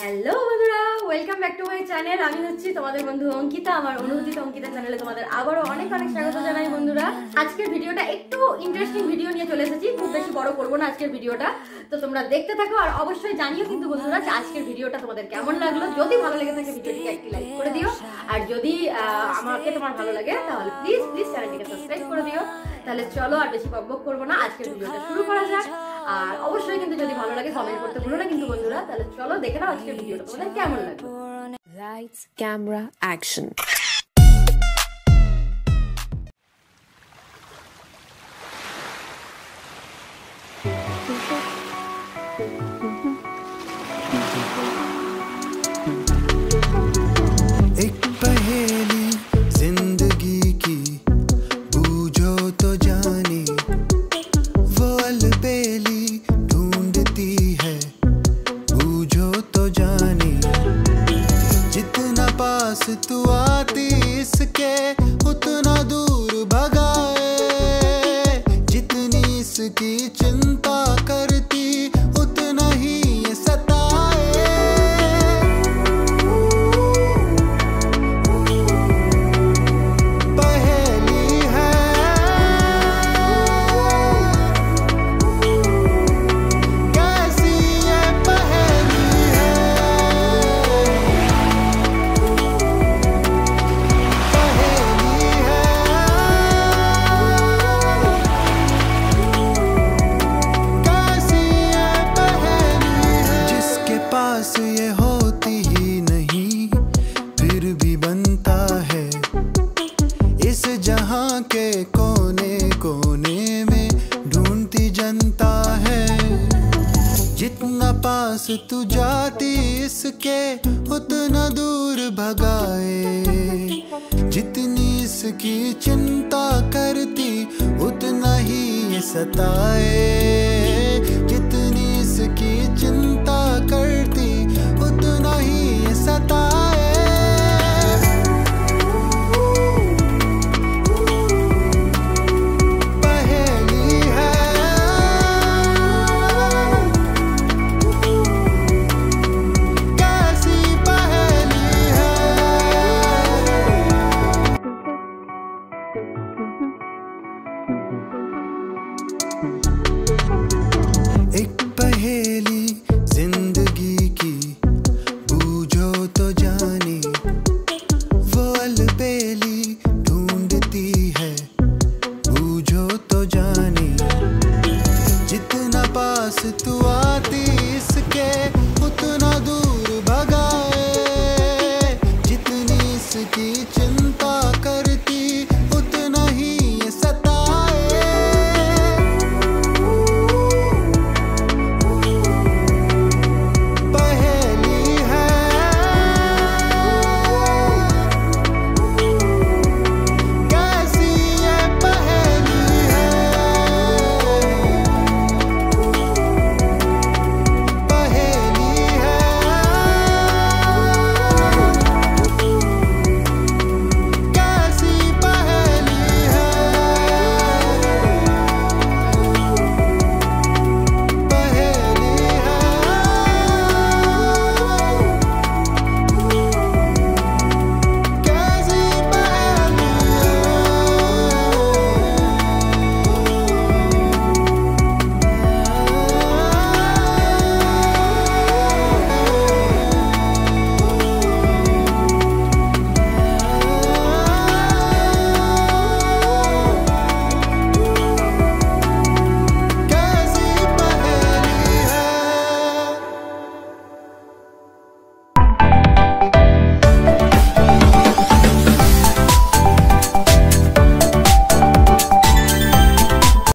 Hello বন্ধুরা welcome back to my channel আমি হচ্ছি তোমাদের বন্ধু অঙ্কিতা, আমার অনুভূতি অঙ্কিতা চ্যানেলে তোমাদের আবারও অনেক অনেক স্বাগত জানাই বন্ধুরা। আজকের ভিডিওটা একটু ইন্টারেস্টিং ভিডিও নিয়ে চলে এসেছি। খুব বেশি বড় করব না আজকের ভিডিওটা। তো তোমরা দেখতে থাকো আর অবশ্যই জানিও কিন্তু বন্ধুরা যে আজকের ভিডিওটা তোমাদের কেমন লাগল। যদি ভালো লেগে থাকে ভিডিওটিকে একটি লাইক করে দিও। আর যদি আমাকে তোমার ভালো লাগে তাহলে প্লিজ প্লিজ চ্যানেলটিকে সাবস্ক্রাইব করে দিও। তাহলে চলো আর বেশি বকবক করব না। আজকের ভিডিওটা শুরু করা যাক। আর অবশ্যই কিন্তু যদি ভালো লাগে কমেন্ট করতে ভুলো না কিন্তু বন্ধুরা। তাহলে চলো দেখে নাও আজকের ভিডিওটা তোমাদের কেমন লাগল। Lights, camera, action. जनता है। जितना पास तू जाती, इसके उतना दूर भगाए। जितनी इसकी चिंता करती, उतना ही सताए।